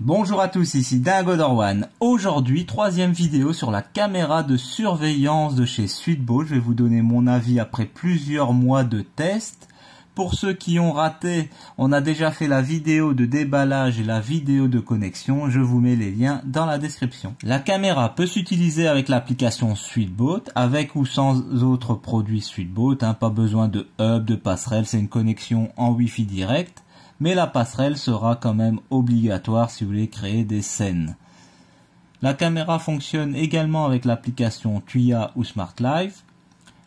Bonjour à tous, ici Dingo Dorwan. Aujourd'hui, troisième vidéo sur la caméra de surveillance de chez Sweetbo. Je vais vous donner mon avis après plusieurs mois de tests. Pour ceux qui ont raté, on a déjà fait la vidéo de déballage et la vidéo de connexion. Je vous mets les liens dans la description. La caméra peut s'utiliser avec l'application Sweetboat, avec ou sans autres produits Sweetboat. Hein, pas besoin de hub, de passerelle, c'est une connexion en Wi-Fi direct. Mais la passerelle sera quand même obligatoire si vous voulez créer des scènes. La caméra fonctionne également avec l'application Tuya ou Smart Live.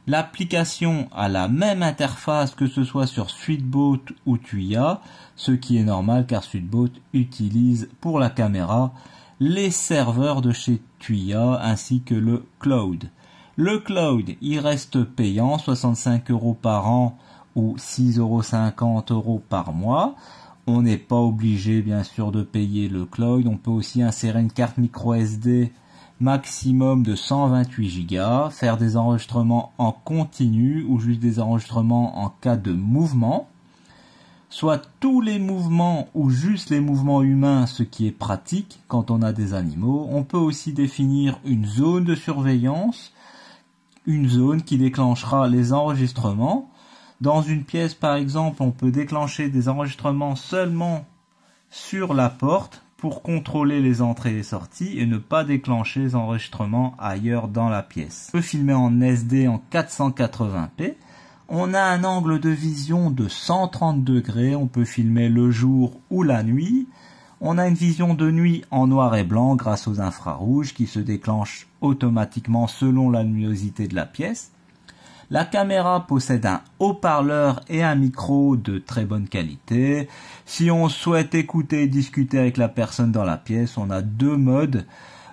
L'application a la même interface que ce soit sur Sweetboat ou Tuya, ce qui est normal car Sweetboat utilise pour la caméra les serveurs de chez Tuya ainsi que le cloud. Le cloud, il reste payant, 65 euros par an ou 6,50 euros par mois. On n'est pas obligé bien sûr de payer le cloud. On peut aussi insérer une carte micro SD maximum de 128 Go, faire des enregistrements en continu ou juste des enregistrements en cas de mouvement, soit tous les mouvements ou juste les mouvements humains, ce qui est pratique quand on a des animaux. On peut aussi définir une zone de surveillance, une zone qui déclenchera les enregistrements. Dans une pièce par exemple, on peut déclencher des enregistrements seulement sur la porte pour contrôler les entrées et sorties et ne pas déclencher les enregistrements ailleurs dans la pièce. On peut filmer en SD en 480p. On a un angle de vision de 130 degrés. On peut filmer le jour ou la nuit. On a une vision de nuit en noir et blanc grâce aux infrarouges qui se déclenchent automatiquement selon la luminosité de la pièce. La caméra possède un haut-parleur et un micro de très bonne qualité. Si on souhaite écouter et discuter avec la personne dans la pièce, on a deux modes.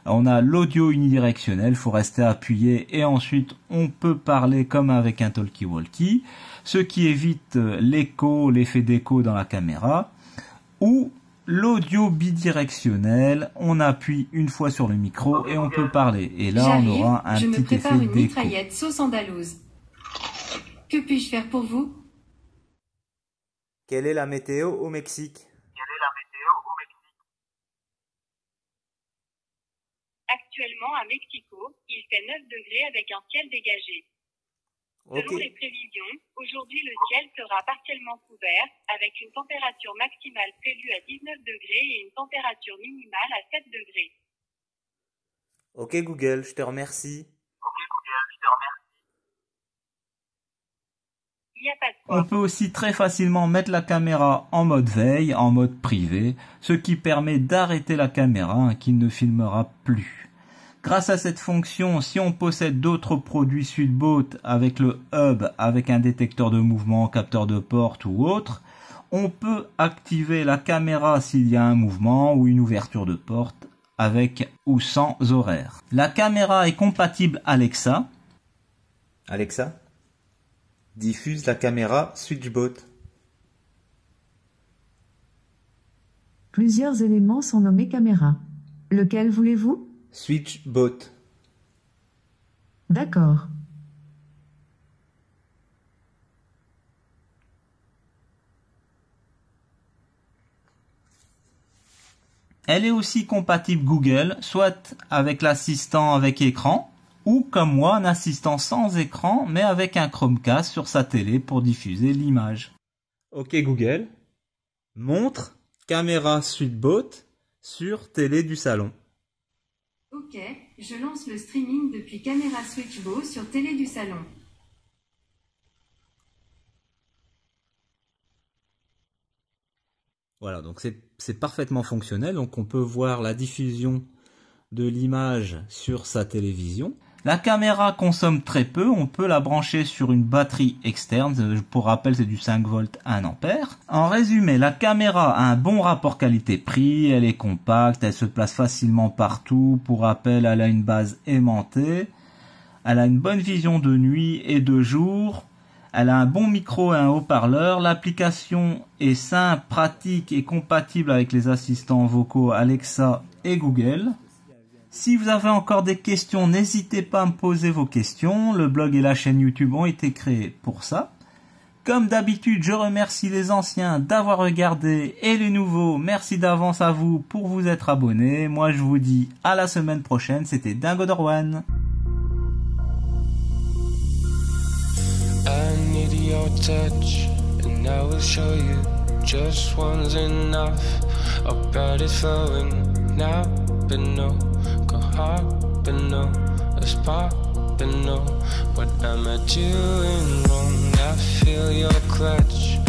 On a l'audio unidirectionnel, faut rester appuyé et ensuite on peut parler comme avec un talkie-walkie, ce qui évite l'écho, l'effet d'écho dans la caméra. Ou l'audio bidirectionnel, on appuie une fois sur le micro et on peut parler. Et là on aura un je petit me prépare effet une d'écho. mitraillette sauce andalouse. Que puis-je faire pour vous? Quelle est la météo au Mexique? Actuellement à Mexico, il fait 9 degrés avec un ciel dégagé. Selon les prévisions, aujourd'hui le ciel sera partiellement couvert, avec une température maximale prévue à 19 degrés et une température minimale à 7 degrés. Ok Google, je te remercie. Il n'y a pas de quoi. On peut aussi très facilement mettre la caméra en mode veille, en mode privé, ce qui permet d'arrêter la caméra hein, qui ne filmera plus. Grâce à cette fonction, si on possède d'autres produits Sudboat avec le hub, avec un détecteur de mouvement, capteur de porte ou autre, on peut activer la caméra s'il y a un mouvement ou une ouverture de porte avec ou sans horaire. La caméra est compatible Alexa. Alexa, diffuse la caméra Switchbot. Plusieurs éléments sont nommés caméra. Lequel voulez-vous? Switchbot. D'accord. Elle est aussi compatible Google, soit avec l'assistant avec écran, ou comme moi, un assistant sans écran, mais avec un Chromecast sur sa télé pour diffuser l'image. Ok Google, montre caméra Switchbot sur télé du salon. Ok, je lance le streaming depuis Caméra Switchbo sur Télé du Salon. Voilà, donc c'est c'est parfaitement fonctionnel. Donc on peut voir la diffusion de l'image sur sa télévision. La caméra consomme très peu, on peut la brancher sur une batterie externe, pour rappel c'est du 5 volts 1 ampère. En résumé, la caméra a un bon rapport qualité-prix, elle est compacte, elle se place facilement partout, pour rappel elle a une base aimantée, elle a une bonne vision de nuit et de jour, elle a un bon micro et un haut-parleur, l'application est simple, pratique et compatible avec les assistants vocaux Alexa et Google. Si vous avez encore des questions, n'hésitez pas à me poser vos questions. Le blog et la chaîne YouTube ont été créés pour ça. Comme d'habitude, je remercie les anciens d'avoir regardé et les nouveaux, merci d'avance à vous pour vous être abonnés. Moi, je vous dis à la semaine prochaine. C'était Dingo Dorwan. poppin' no, go hoppin' no, it's poppin' no. What am I doing wrong? I feel your clutch.